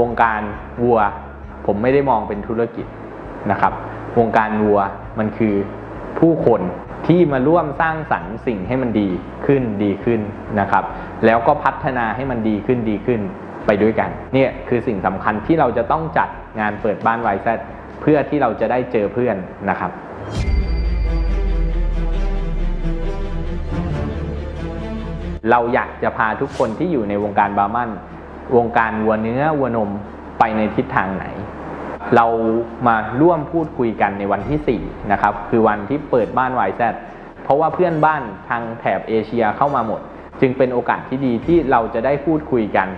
วงการวัว ผมไม่ได้มองเป็นธุรกิจนะครับ วงการวัวมันคือผู้คนที่มาร่วมสร้างสรรค์สิ่งให้มันดีขึ้นดีขึ้นนะครับ แล้วก็พัฒนาให้มันดีขึ้นดีขึ้นไปด้วยกันเนี่ยคือสิ่งสำคัญที่เราจะต้องจัดงานเปิดบ้านไวแซเพื่อที่เราจะได้เจอเพื่อนนะครับเราอยากจะพาทุกคนที่อยู่ในวงการบาร์มัน วงการวัวเนื้อวัวนมไปในทิศทางไหน เรามาร่วมพูดคุยกันในวันที่ 4 นะครับ คือวันที่เปิดบ้านไวแซดเพราะว่าเพื่อนบ้านทางแถบเอเชียเข้ามาหมด จึงเป็นโอกาสที่ดีที่เราจะได้พูดคุยกัน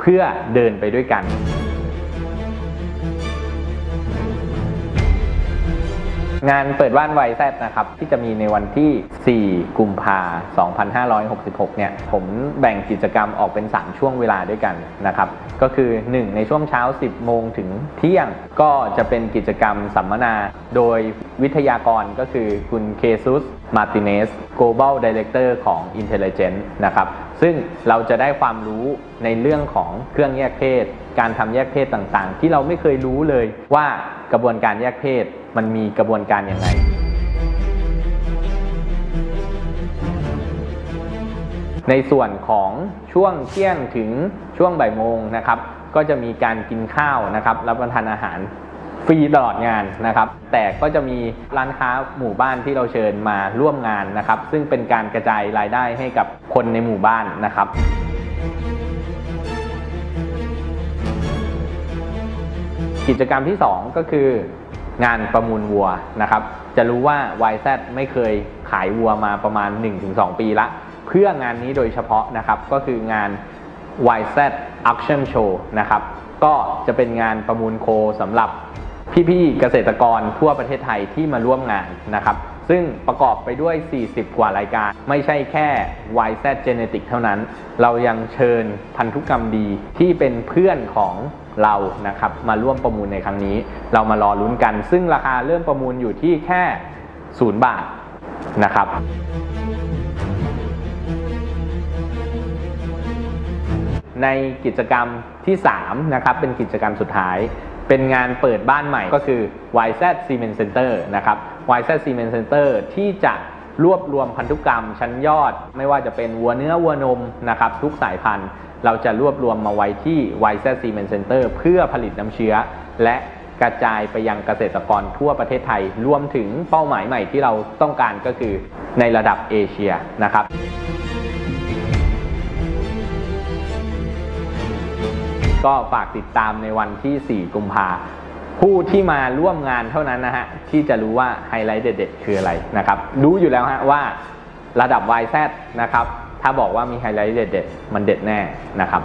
เพื่อเดินไปด้วยกัน งานเปิดบ้านไวแซนะครับ ที่จะมีในวันที่ 4 กุมภา2566 เนี่ย ผมแบ่งกิจกรรมออกเป็น 3 ช่วงเวลาด้วยกันนะครับ ก็คือ 1 ในช่วงเช้า 10 โมงถึงเที่ยง ก็จะเป็นกิจกรรมสัมมนา โดยวิทยากรก็คือคุณเคซุส มาร์ติเนส Global Director ของ Intelligent นะครับ ซึ่งเราจะได้ความรู้ในเรื่องของเครื่องแยกเพศ การทำแยกเพศต่างๆ ที่เราไม่เคยรู้เลยว่า กระบวนการแยกเพศมันมีกระบวนการยังไง ในส่วนของช่วงเที่ยงถึงช่วงบ่ายโมงนะครับ ก็จะมีการกินข้าวนะครับ รับประทานอาหารฟรีตลอดงานนะครับ แต่ก็จะมีร้านค้าหมู่บ้านที่เราเชิญมาร่วมงานนะครับ ซึ่งเป็นการกระจายรายได้ให้กับคนในหมู่บ้านนะครับ กิจกรรมที่ 2 ก็คืองานประมูลวัวนะครับ จะรู้ว่า YZ ไม่เคยขายวัวมาประมาณ 1-2 ปีละ เพื่องานนี้โดยเฉพาะนะครับ ก็คืองาน YZ Auction Show นะครับ ก็จะเป็นงานประมูลโคสำหรับพี่ๆเกษตรกรทั่วประเทศไทยที่มาร่วมงานนะครับ ซึ่งประกอบไปด้วย 40 กว่ารายการ ไม่ใช่แค่ YZ Genetic เท่านั้น เรายังเชิญพันธุกรรมดีที่เป็นเพื่อนของเรานะครับมาร่วมประมูลในครั้งนี้ เรามารอลุ้นกัน ซึ่งราคาเริ่มประมูลอยู่ที่แค่0บาทนะครับในกิจกรรมที่3นะครับเป็นกิจกรรมสุดท้าย เป็นงานเปิดบ้านใหม่ก็คือ YZ Cement Center นะครับ YZ Cement Center ที่จะรวบรวมพันธุกรรมชั้นยอด ไม่ว่าจะเป็นวัวเนื้อวัวนมนะครับทุกสายพันธุ์ เราจะรวบรวมมาไว้ที่ YZ Cement Center เพื่อผลิตน้ำเชื้อ และกระจายไปยังเกษตรกรทั่วประเทศไทย รวมถึงเป้าหมายใหม่ที่เราต้องการก็คือในระดับเอเชียนะครับก็ฝากติดตามในวันที่ 4 กุมภาผู้ที่มาร่วมงานเท่านั้นนะฮะ ที่จะรู้ว่าไฮไลท์เด็ดๆ คืออะไรนะครับ รู้อยู่แล้วฮะว่าระดับ YZ นะครับ ถ้าบอกว่ามีไฮไลท์เด็ดๆมันเด็ดแน่นะครับ